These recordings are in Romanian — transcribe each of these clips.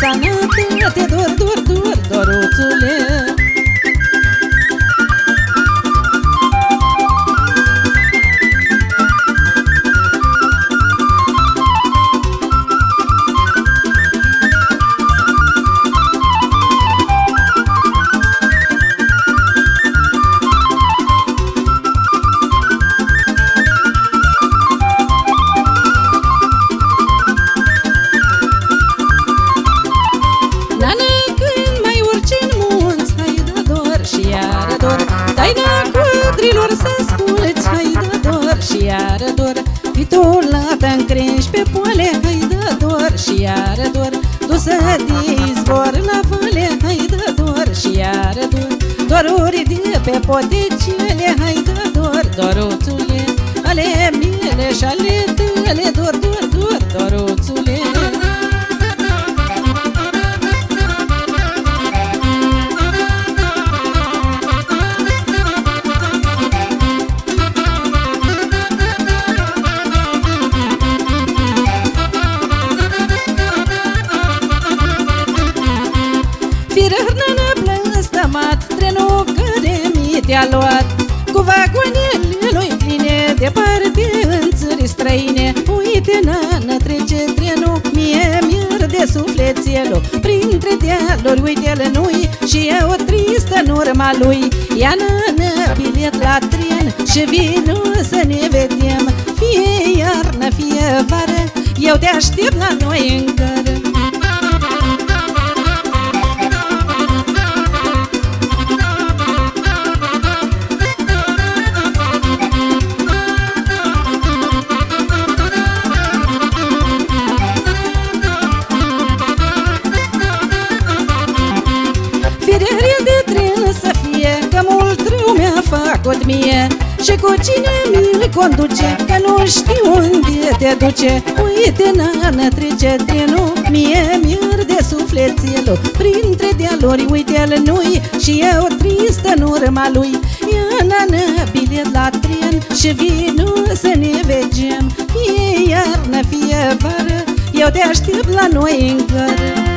sang ư tư cielo Printre dealuri, uite-l nu-i Și e o tristă în urma lui. Ia nână, bilet la tren Și vino să ne vedem. Fie iarnă, fie vară Eu te aștept la noi în gără. Și cu cine mi conduce Că nu știu unde te duce. Uite, nana, trece trenul Mie mi-ar de sufletelul. Printre dealuri, uite-l nu-i Și eu tristă în urma lui. Ia, nana, bilet la tren Și vinu să ne vegem. Fie iarnă, fie vară Eu te aștept la noi în gără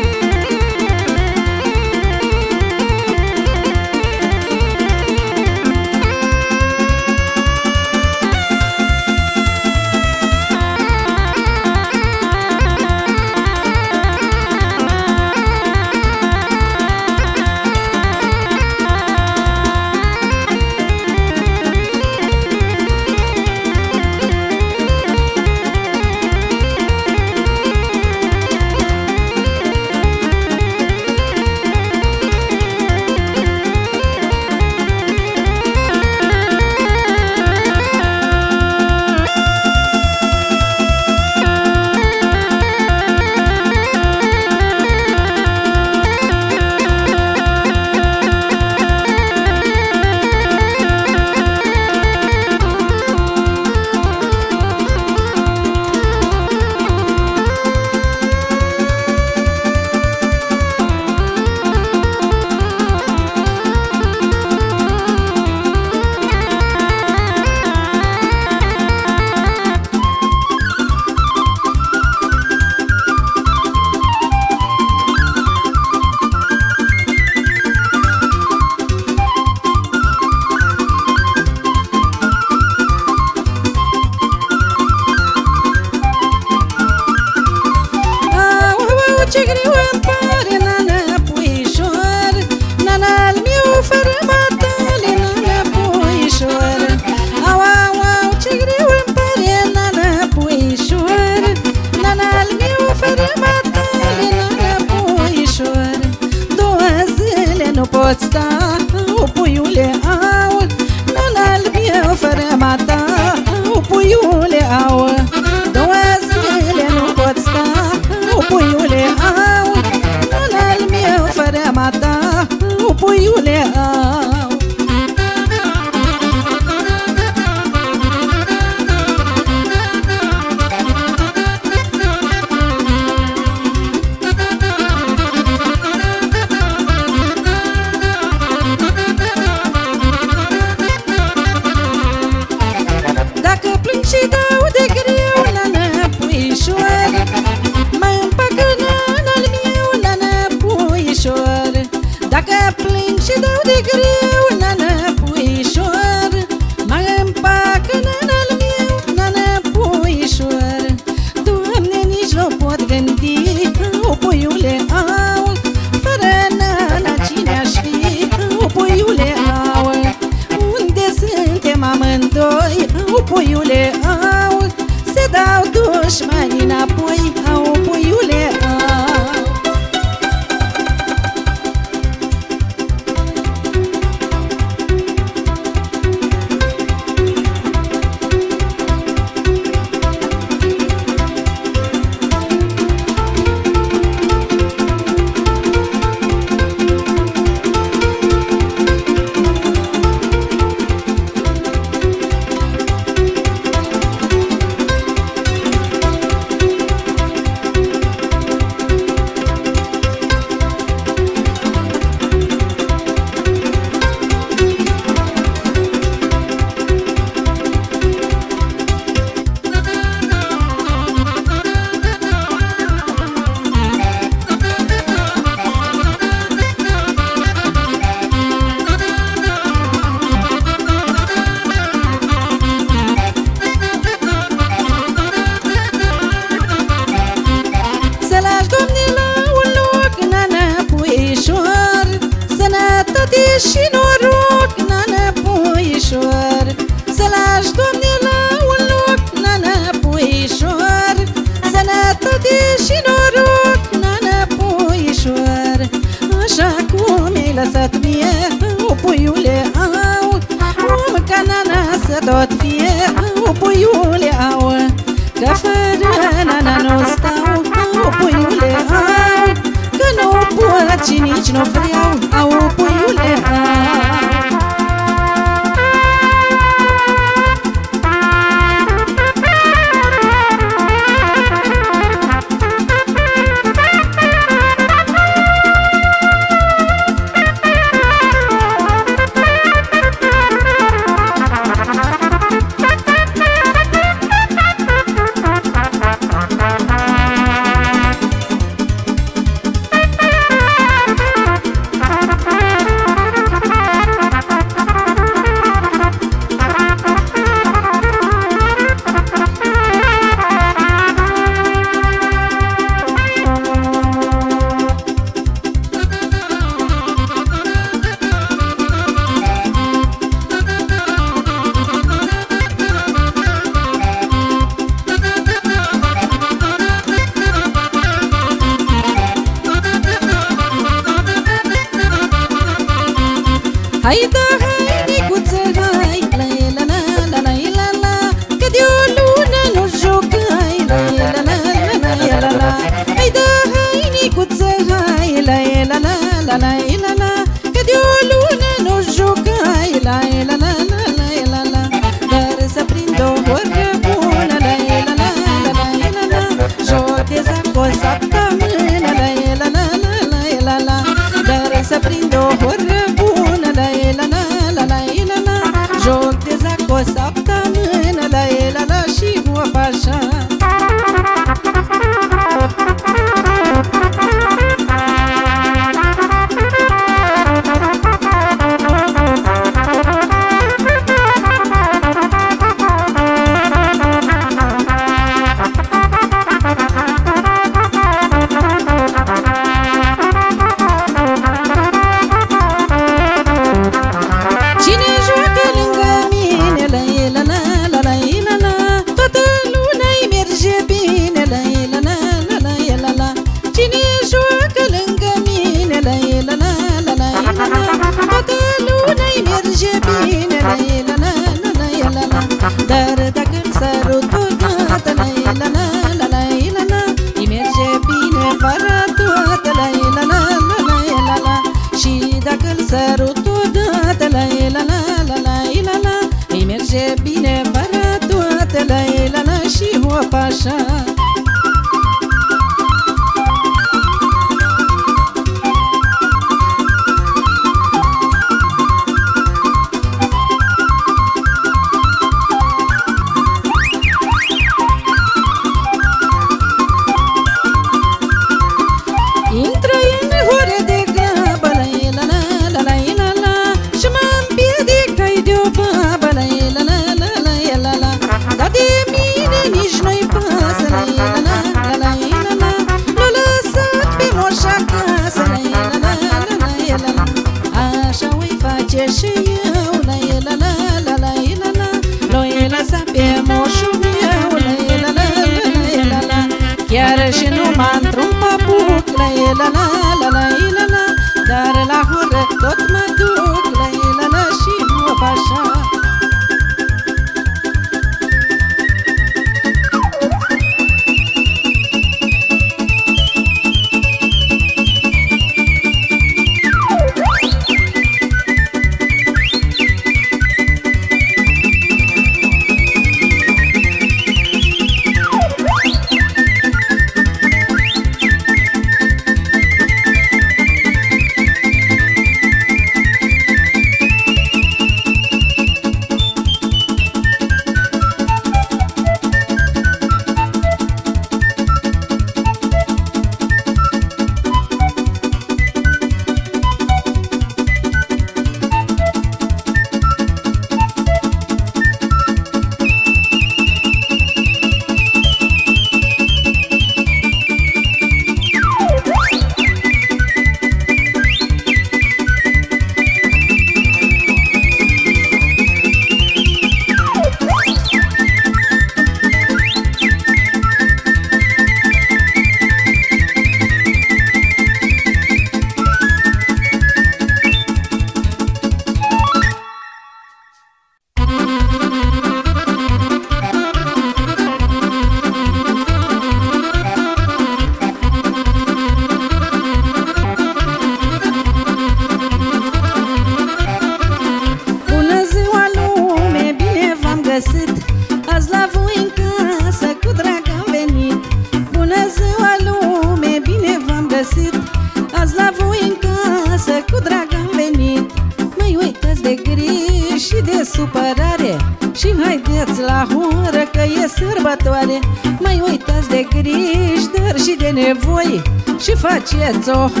so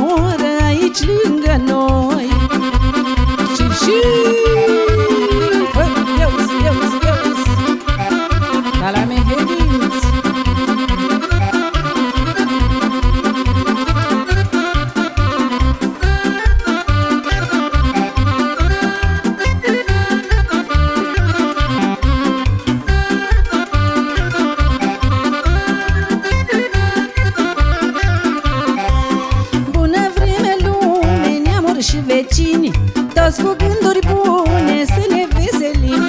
vecini Toți cu gânduri bune să le veselim.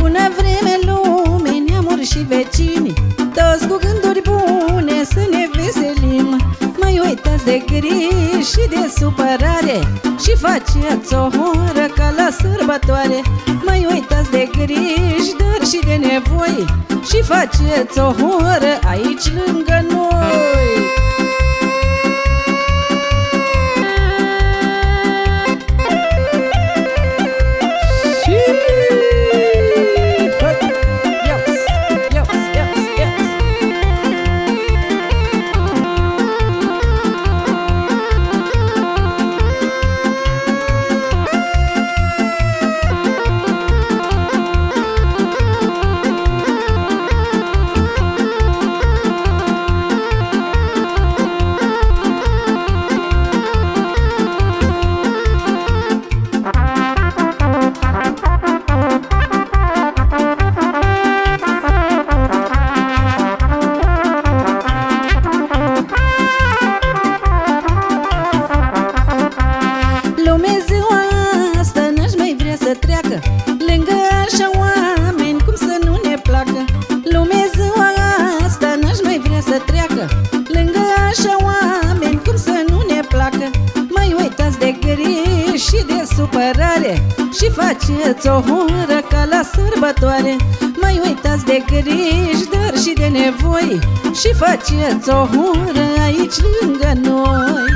Bună vreme lume, neamuri și vecini Toți cu gânduri bune să ne veselim. Mai uitați de griji și de supărare Și faceți o horă ca la sărbătoare. Mai uitați de griji, dar și de nevoi Și faceți o horă aici lângă noi. apărare Și faceți o hură ca la sărbătoare. Mai uitați de griji, dar și de nevoi Și faceți o hură aici lângă noi.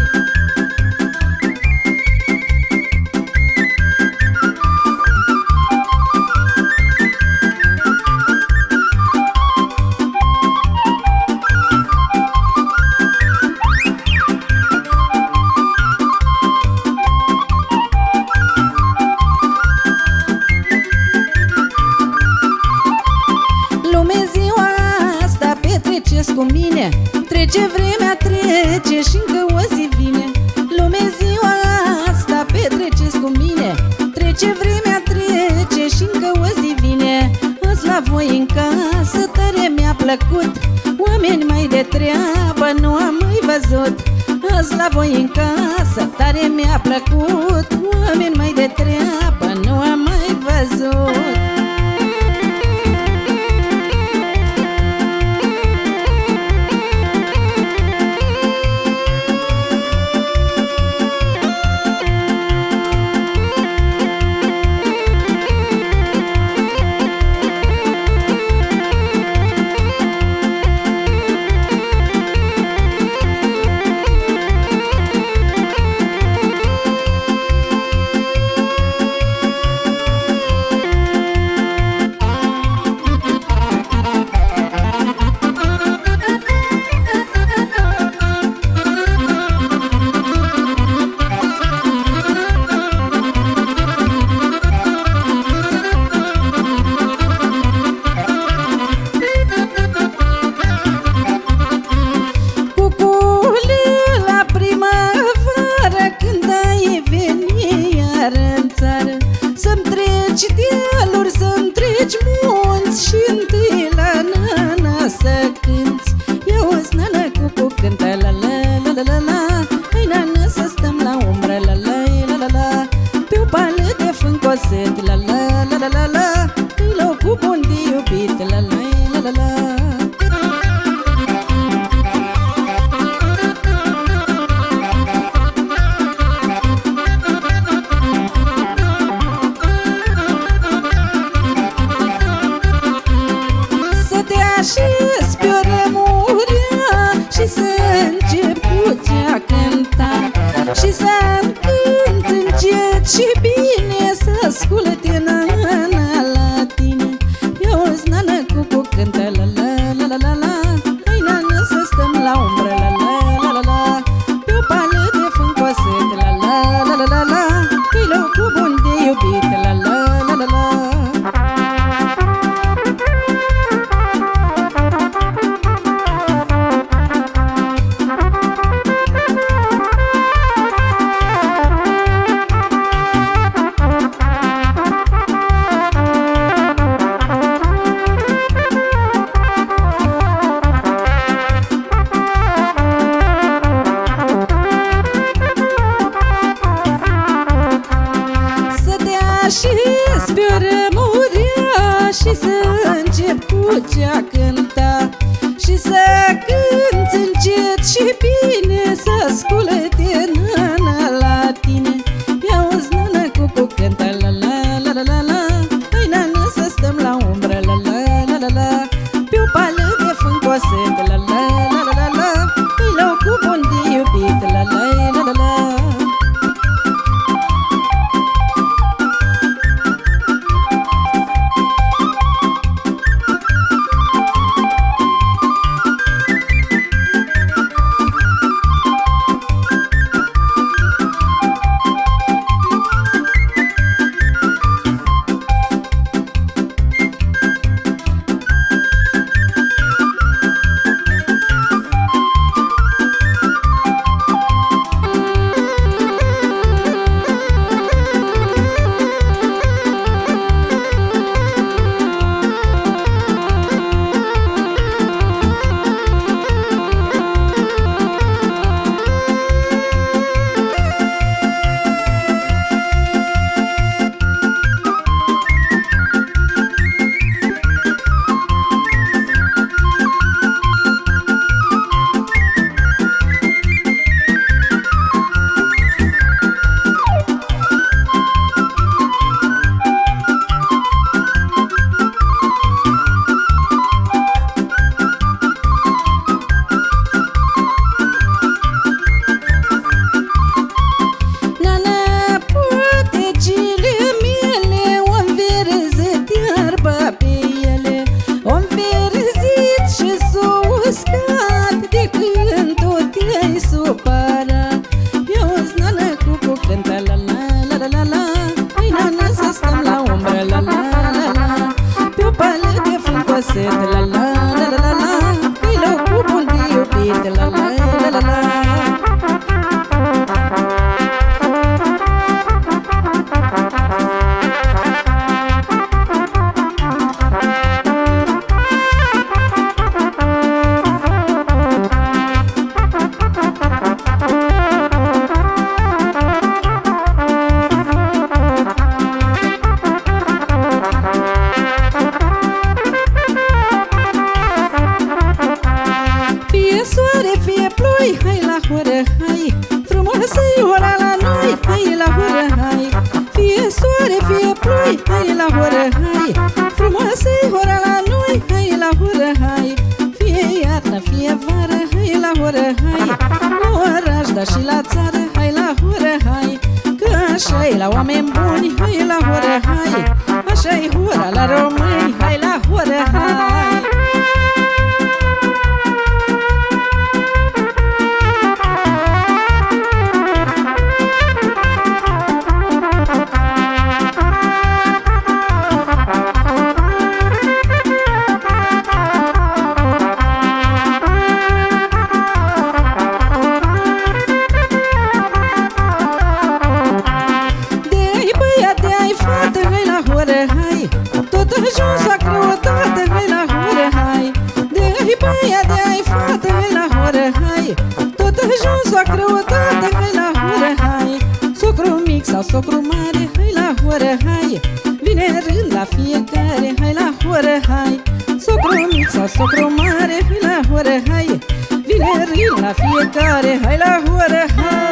hai Tot jos soacră o dată, hai la horă, hai. Socru mic sau socru mare, hai la horă, hai. Vine rând la fiecare, hai la horă, hai. Socru mic sau socru mare, hai la horă, hai. Vine rând la fiecare, hai la horă, hai.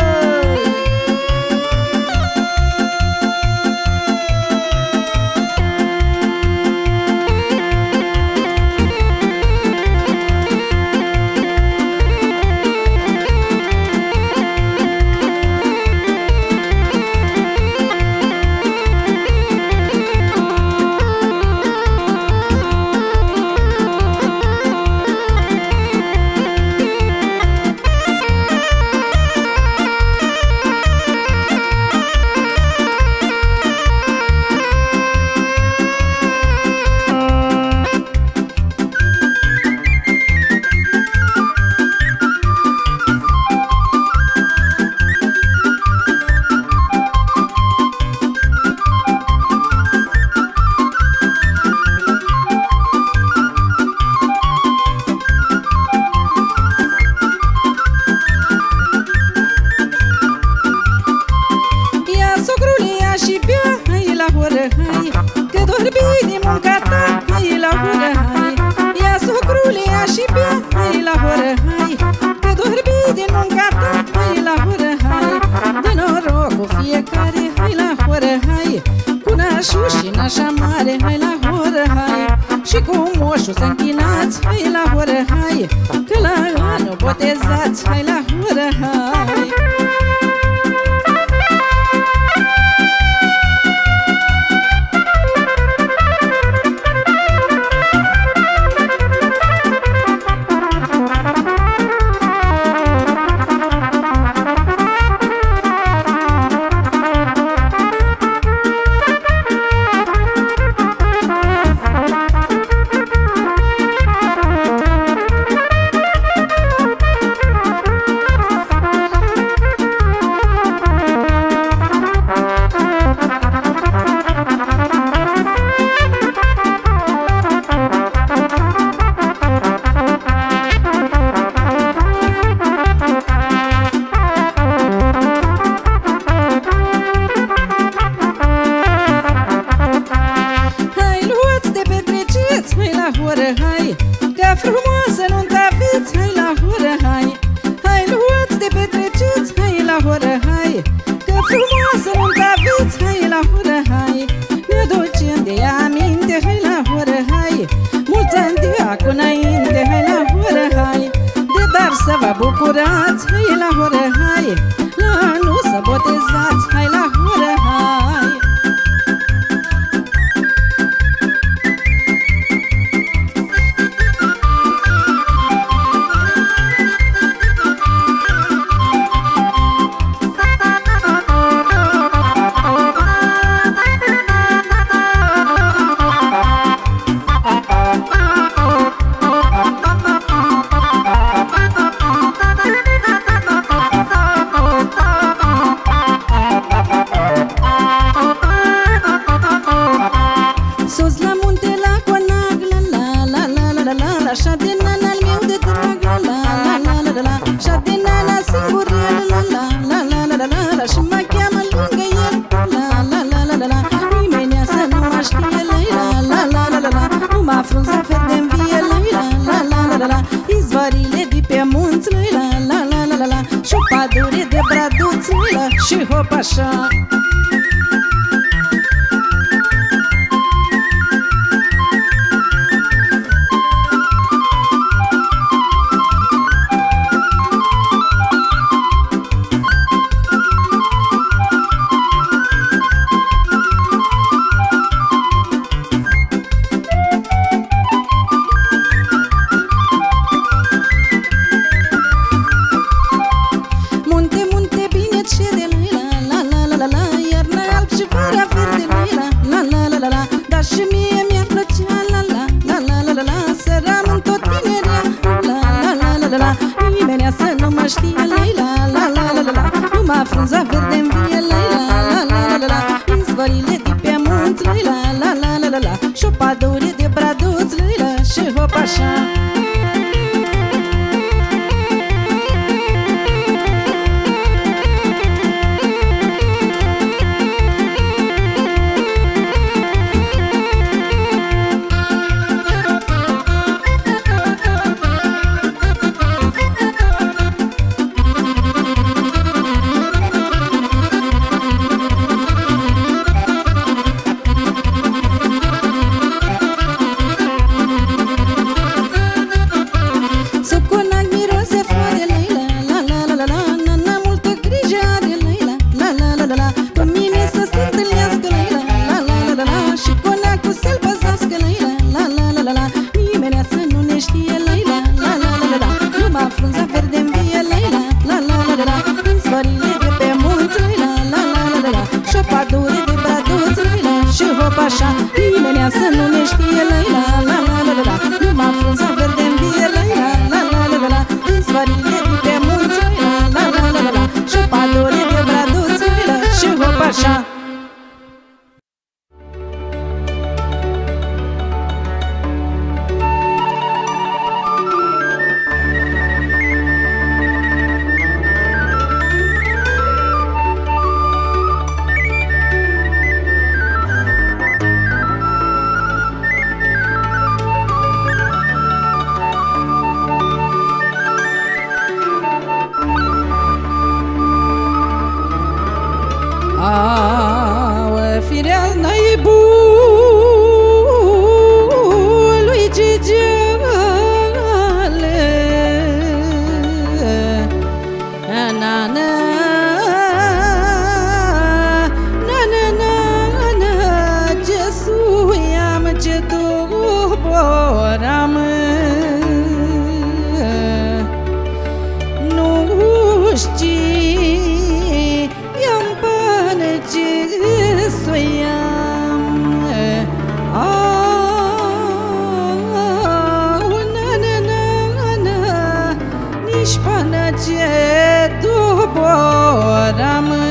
hai la horă, hai A dormi din munca ta, hai la horă, hai De noroc cu fiecare, hai la horă, hai Cu nașul și nașa mare, hai la horă, hai Și cu moșul să închinați, hai la horă, hai Că la anul botezați, hai la horă, hai. Să nu ne știe la la la la la dușpană do după ramă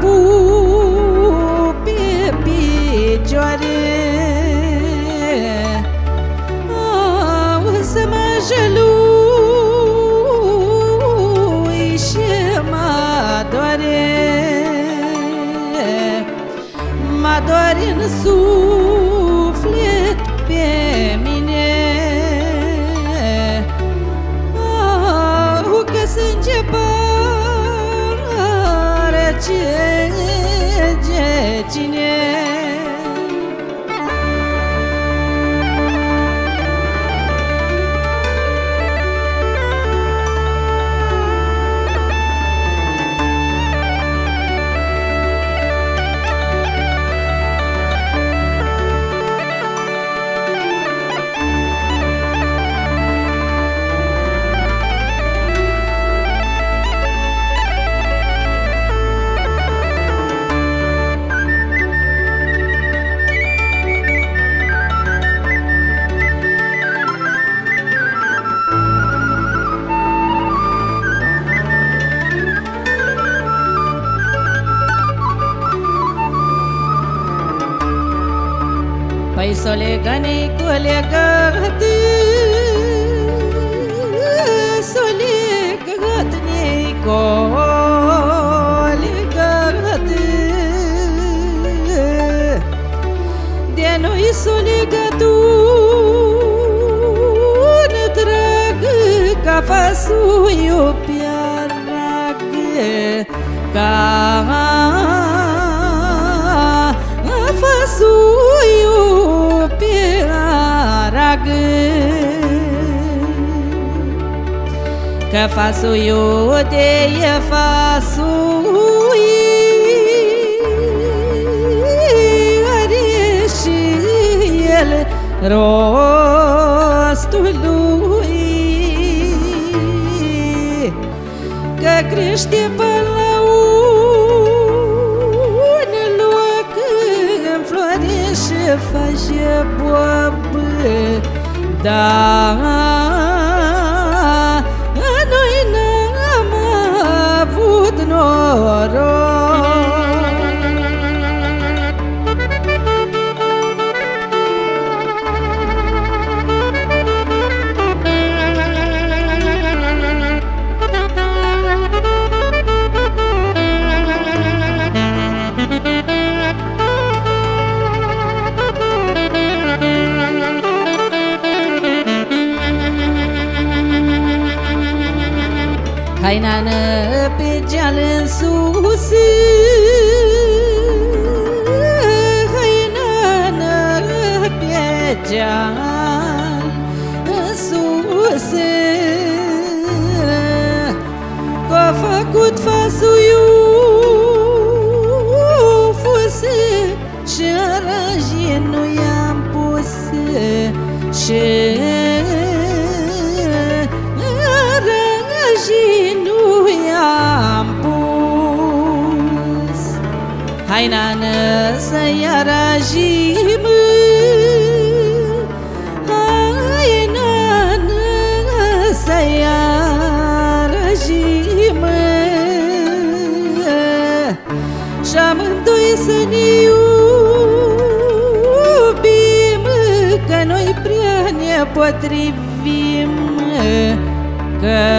不两个 faço eu odeia faço ele rostul lui că crește pe la un loc în floare și face boabă dar girl.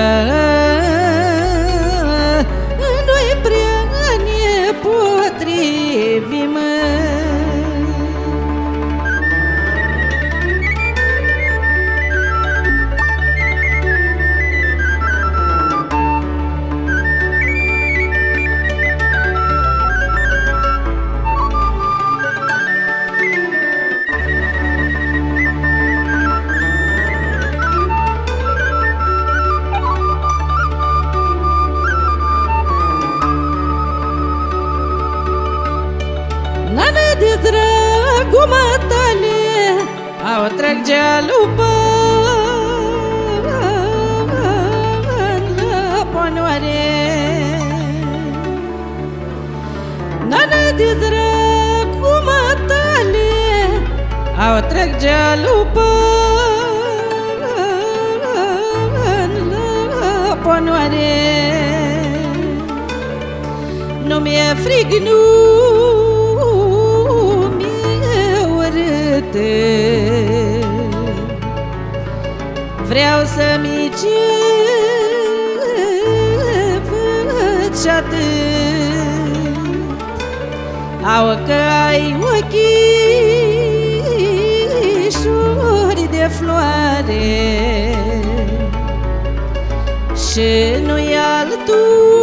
floare. Și nu-i al tu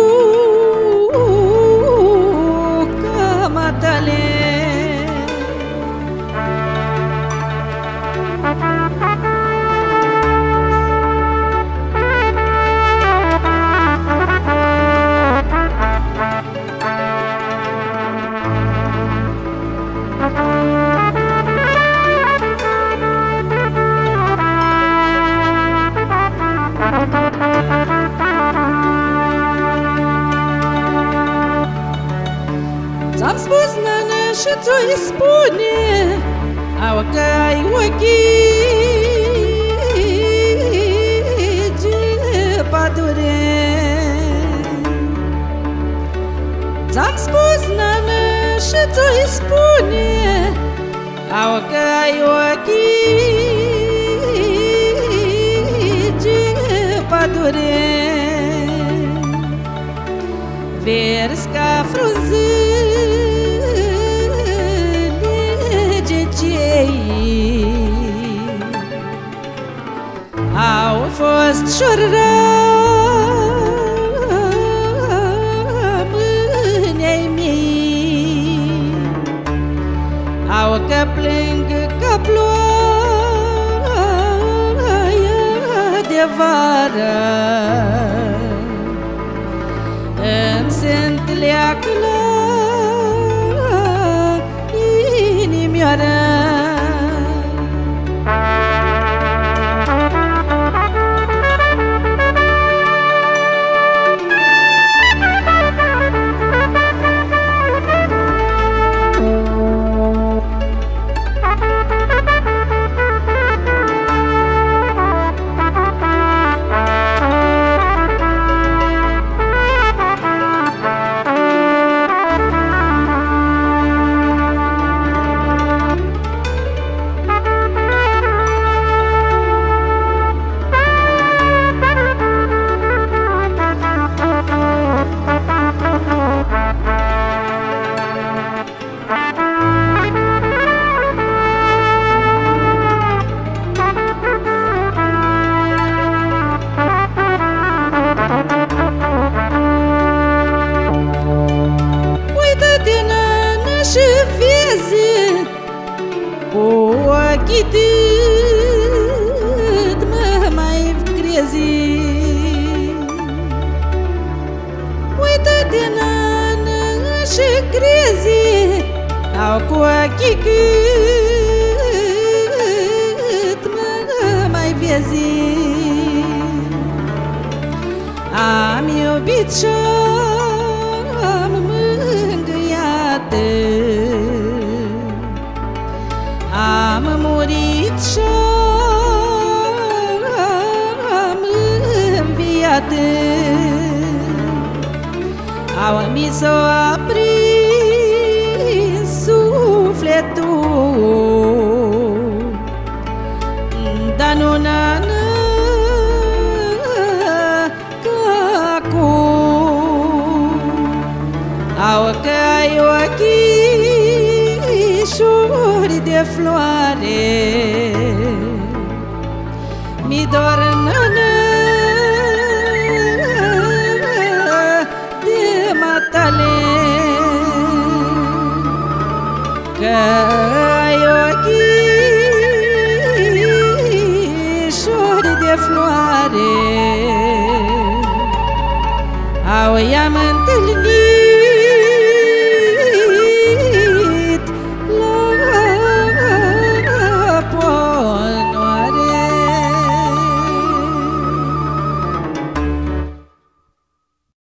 يسبوني أو كاي وكي Ți-am spus, na și ți-o spune Au că-i ochii de pădure Verzi ca frunzii fost și rămânei mii Au că plâng, că ploaie de vară. Îmi sunt leaclă și grezi Au cu ochii cât mă mai vezi Am iubit și am mângâiat. Am murit și am înviat. Au mis-o aprins